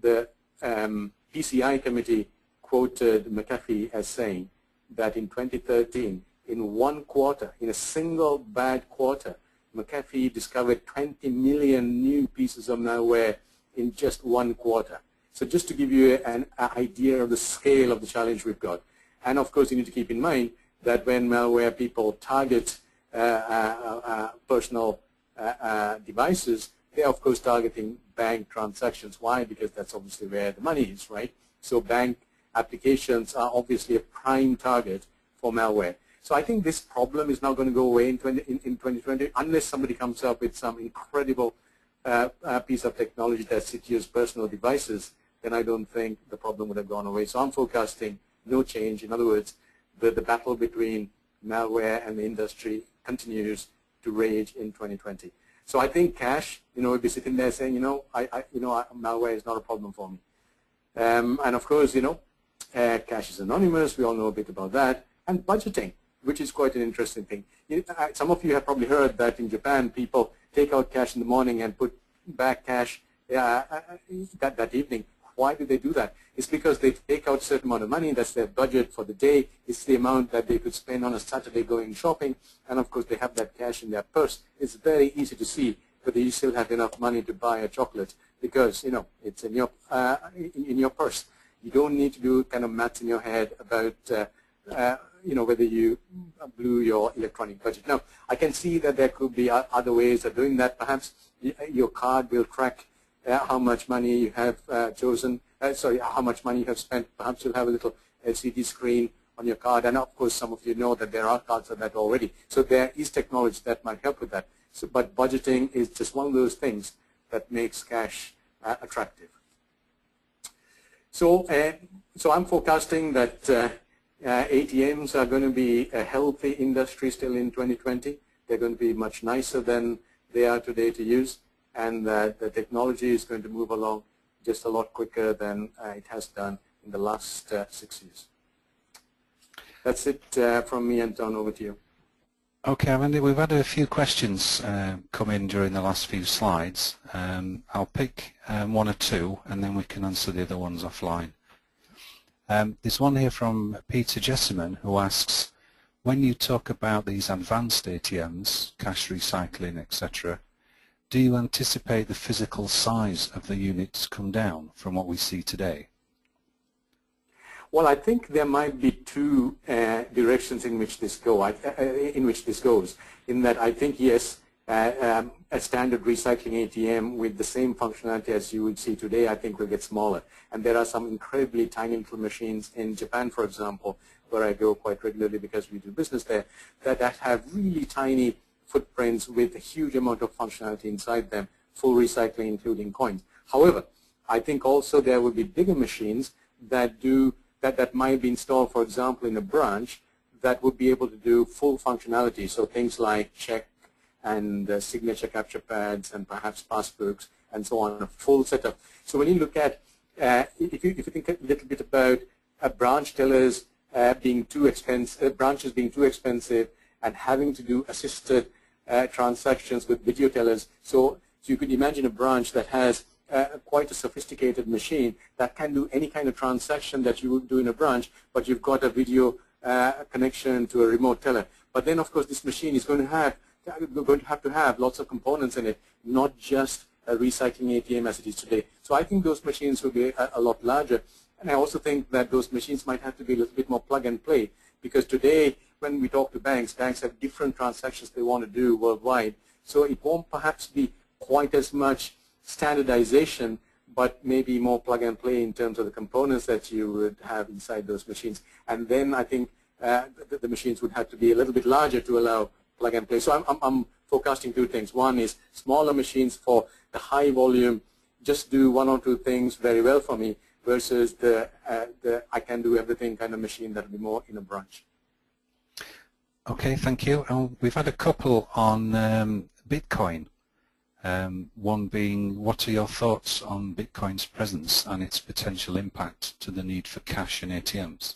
the um, PCI committee quoted McAfee as saying that in 2013, in one quarter, in a single bad quarter, McAfee discovered 20 million new pieces of malware in just one quarter. So just to give you an idea of the scale of the challenge we've got. And of course, you need to keep in mind that when malware people target uh, uh, uh, personal uh, uh, devices, they're of course targeting bank transactions. Why? Because that's obviously where the money is, right? So bank applications are obviously a prime target for malware. So I think this problem is not going to go away in, 20, in, in 2020 unless somebody comes up with some incredible uh, uh, piece of technology that secures personal devices, then I don't think the problem would have gone away. So I'm forecasting no change. In other words, the, the battle between malware and the industry continues to rage in 2020. So I think cash, you know, would be sitting there saying, you know, I, I you know, I, malware is not a problem for me. Um, and of course, you know, uh, cash is anonymous. We all know a bit about that. And budgeting which is quite an interesting thing. Some of you have probably heard that in Japan, people take out cash in the morning and put back cash uh, uh, that, that evening. Why do they do that? It's because they take out a certain amount of money, that's their budget for the day, it's the amount that they could spend on a Saturday going shopping, and of course they have that cash in their purse. It's very easy to see whether you still have enough money to buy a chocolate because you know it's in your uh, in, in, your purse. You don't need to do kind of maths in your head about uh, uh, you know whether you blew your electronic budget. Now I can see that there could be other ways of doing that. Perhaps your card will track uh, how much money you have uh, chosen. Uh, sorry, how much money you have spent. Perhaps you'll have a little LCD screen on your card, and of course some of you know that there are cards of that already. So there is technology that might help with that. So, but budgeting is just one of those things that makes cash uh, attractive. So, uh, so I'm forecasting that uh, uh ATMs are going to be a healthy industry still in 2020. They're going to be much nicer than they are today to use, and that the technology is going to move along just a lot quicker than uh, it has done in the last uh, six years. That's it from me, Anton. Over to you. Okay, I we've had a few questions uh, come in during the last few slides. Um, I'll pick um, one or two and then we can answer the other ones offline. Um, there's one here from Peter Jesseman who asks, when you talk about these advanced ATMs, cash recycling, etc., do you anticipate the physical size of the units come down from what we see today? Well, I think there might be two uh, directions in which this go. I, uh, in which this goes. In that, I think yes, uh, um, a standard recycling ATM with the same functionality as you would see today, I think will get smaller. And there are some incredibly tiny little machines in Japan, for example, where I go quite regularly because we do business there, that, have really tiny footprints with a huge amount of functionality inside them, full recycling, including coins. However, I think also there will be bigger machines that do that, that might be installed, for example, in a branch that would be able to do full functionality. So things like check and uh, signature capture pads and perhaps passbooks and so on, a full setup. So when you look at, uh, if, you, if you think a little bit about a branch tellers uh, being too expensive, uh, branches being too expensive and having to do assisted uh, transactions with video tellers. So, so you could imagine a branch that has uh, quite a sophisticated machine that can do any kind of transaction that you would do in a branch, but you've got a video uh, connection to a remote teller. But then, of course, this machine is going to have going to have to have lots of components in it, not just a recycling ATM as it is today. So I think those machines will be a, a lot larger. And I also think that those machines might have to be a little bit more plug and play because today when we talk to banks, banks have different transactions they want to do worldwide. So it won't perhaps be quite as much standardization, but maybe more plug and play in terms of the components that you would have inside those machines. And then I think uh, the, the, machines would have to be a little bit larger to allow plug and play. So I'm, I'm, I'm forecasting two things. One is smaller machines for the high volume, just do one or two things very well for me, versus the, uh, the I can do everything kind of machine that will be more in a branch. Okay, thank you. Um, we've had a couple on um, Bitcoin. Um, one being, what are your thoughts on Bitcoin's presence and its potential impact to the need for cash and ATMs?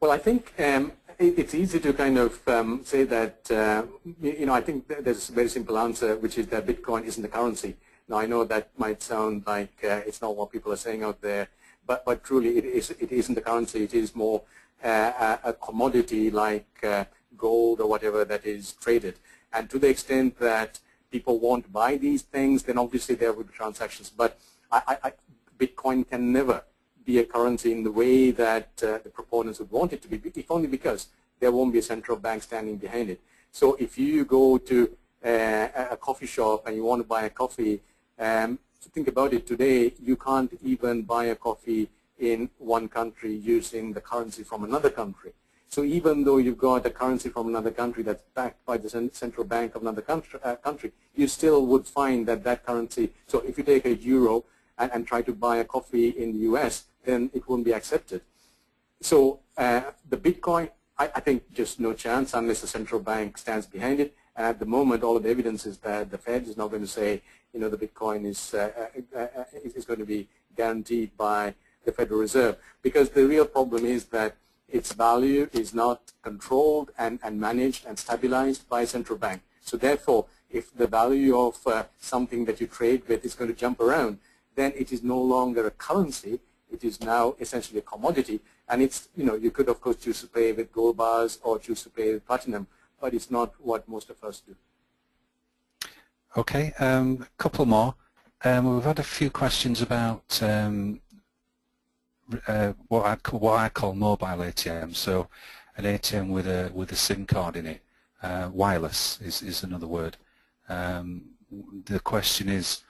Well, I think um, it's easy to kind of um, say that, uh, you know, I think there's a very simple answer, which is that Bitcoin isn't a currency. Now, I know that might sound like uh, it's not what people are saying out there, but, but truly it, is, it isn't a currency. It is more uh, a commodity like uh, gold or whatever that is traded. And to the extent that people want to buy these things, then obviously there will be transactions. But I, I, Bitcoin can never be a currency in the way that uh, the proponents would want it to be, if only because there won't be a central bank standing behind it. So if you go to uh, a coffee shop and you want to buy a coffee, um, think about it today, you can't even buy a coffee in one country using the currency from another country. So even though you've got a currency from another country that's backed by the central bank of another country, uh, country, you still would find that that currency, so if you take a euro and, and try to buy a coffee in the US, then it won't be accepted. So uh, the Bitcoin, I, I, think just no chance unless the central bank stands behind it. And at the moment, all of the evidence is that the Fed is not going to say, you know, the Bitcoin is, uh, uh, uh is going to be guaranteed by the Federal Reserve. Because the real problem is that its value is not controlled and, and managed and stabilized by a central bank. So therefore, if the value of uh, something that you trade with is going to jump around, then it is no longer a currency. It is now essentially a commodity. And it's, you know, you could, of course, choose to pay with gold bars or choose to pay with platinum, but it's not what most of us do. Okay, um, a couple more. Um, we've had a few questions about um, uh, what, I call, what I call mobile ATM. So an ATM with a with a SIM card in it. Uh, wireless is, is another word. Um, the question is,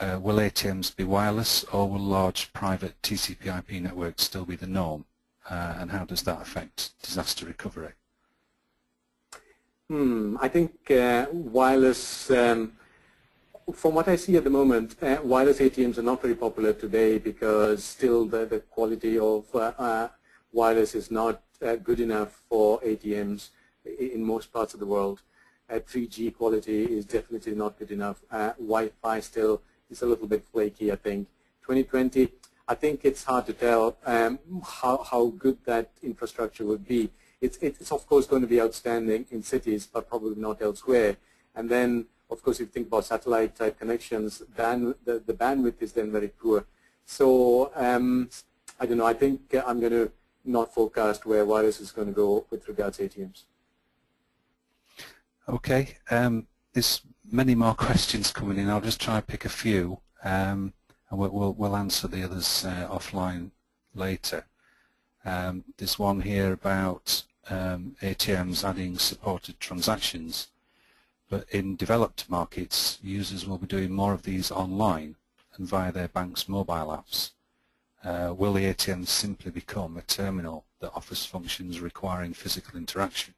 uh, will ATMs be wireless or will large private TCP/IP networks still be the norm? Uh, and how does that affect disaster recovery? Hmm, I think uh, wireless, um, from what I see at the moment, uh, wireless ATMs are not very popular today because still the, the quality of uh, uh, wireless is not good enough for ATMs in most parts of the world. 3G quality is definitely not good enough. Wi-Fi still is a little bit flaky, I think. 2020, I think it's hard to tell um, how, how good that infrastructure would be. It's, it's of course going to be outstanding in cities, but probably not elsewhere. And then, of course, if you think about satellite type connections, band, the, the bandwidth is then very poor. So um, I don't know. I think I'm going to not forecast where wireless is going to go with regards to ATMs. Okay. Um, there's many more questions coming in. I'll just try and pick a few, um, and we'll, we'll, we'll, answer the others uh, offline later. Um, there's one here about um, ATMs adding supported transactions, but in developed markets, users will be doing more of these online and via their bank's mobile apps. Uh, will the ATM simply become a terminal that offers functions requiring physical interaction?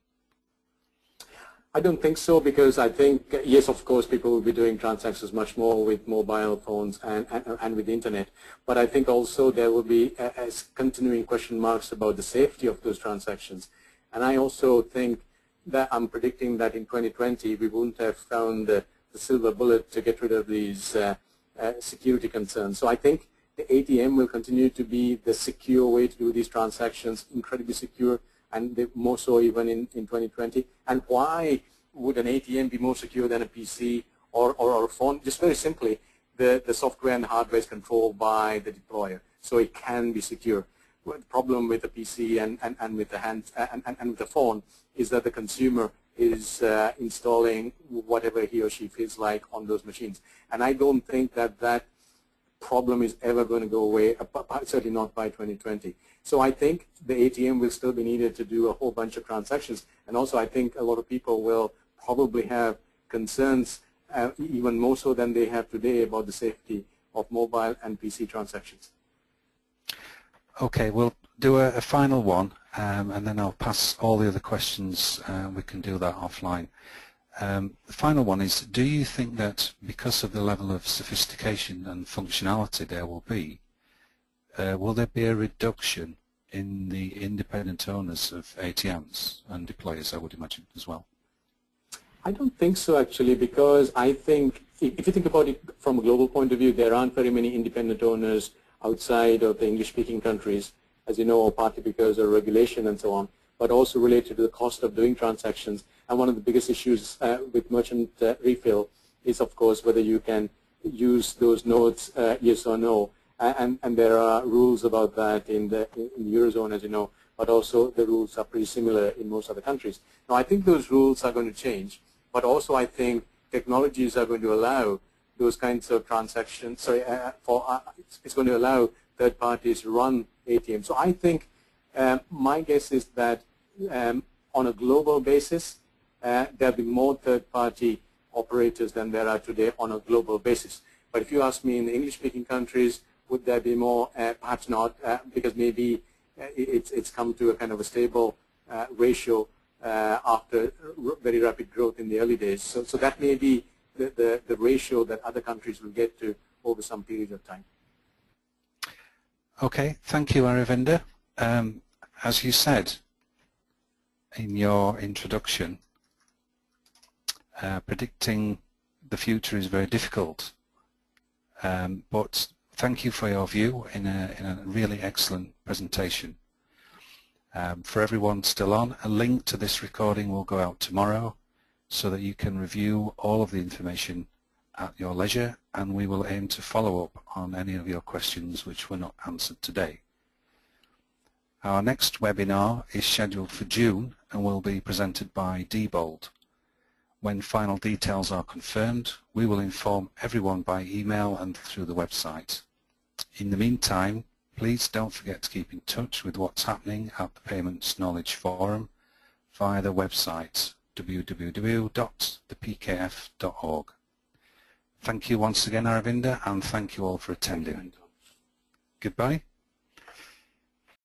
I don't think so because I think, yes, of course, people will be doing transactions much more with mobile phones and, and, and with the internet. But I think also there will be as continuing question marks about the safety of those transactions. And I also think that I'm predicting that in 2020 we won't have found the, the silver bullet to get rid of these uh, uh, security concerns. So I think the ATM will continue to be the secure way to do these transactions, incredibly secure, and more so even in, in 2020. And why would an ATM be more secure than a PC or, or, or a phone? Just very simply, the, the software and hardware is controlled by the deployer, so it can be secure. The problem with the PC and, and, and with the hand and, and, and with the phone is that the consumer is uh, installing whatever he or she feels like on those machines. And I don't think that that problem is ever going to go away, uh, certainly not by 2020. So I think the ATM will still be needed to do a whole bunch of transactions. And also I think a lot of people will probably have concerns uh, even more so than they have today about the safety of mobile and PC transactions. Okay, we'll do a, a final one um, and then I'll pass all the other questions. Uh, we can do that offline. Um, the final one is, do you think that because of the level of sophistication and functionality there will be, uh, will there be a reduction in the independent owners of ATMs and deployers, I would imagine, as well? I don't think so, actually, because I think, if you think about it from a global point of view, there aren't very many independent owners outside of the English-speaking countries, as you know, partly because of regulation and so on, but also related to the cost of doing transactions. And one of the biggest issues uh, with merchant uh, refill is, of course, whether you can use those nodes, uh, yes or no. And, and there are rules about that in the, in the Eurozone, as you know, but also the rules are pretty similar in most other countries. Now, I think those rules are going to change, but also I think technologies are going to allow those kinds of transactions. Sorry, uh, for uh, it's going to allow third parties run ATMs. So I think um, my guess is that um, on a global basis, uh, there'll be more third-party operators than there are today on a global basis. But if you ask me in the English-speaking countries, would there be more? Uh, perhaps not, uh, because maybe uh, it's, it's come to a kind of a stable ratio after very rapid growth in the early days. So, so that may be the, the, the ratio that other countries will get to over some period of time. Okay, thank you, Aravinda. Um, as you said in your introduction, uh, predicting the future is very difficult. Um, but thank you for your view in a, in a really excellent presentation. Um, for everyone still on, a link to this recording will go out tomorrow so that you can review all of the information at your leisure and we will aim to follow up on any of your questions which were not answered today. Our next webinar is scheduled for June and will be presented by Diebold. When final details are confirmed, we will inform everyone by email and through the website. In the meantime, please don't forget to keep in touch with what's happening at the Payments Knowledge Forum via the website www.thepkf.org. Thank you once again, Aravinda, and thank you all for attending. Goodbye.